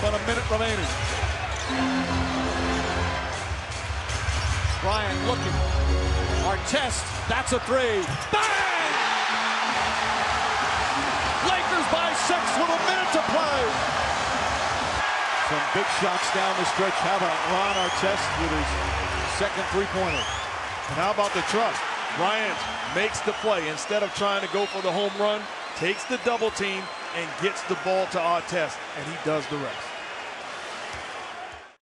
but a minute remaining. Bryant looking. Artest, that's a three. Bang! Lakers by six with a minute to play. Some big shots down the stretch. How about Ron Artest with his second three-pointer? And how about the trust? Bryant makes the play. Instead of trying to go for the home run, takes the double team and gets the ball to Artest, and he does the rest.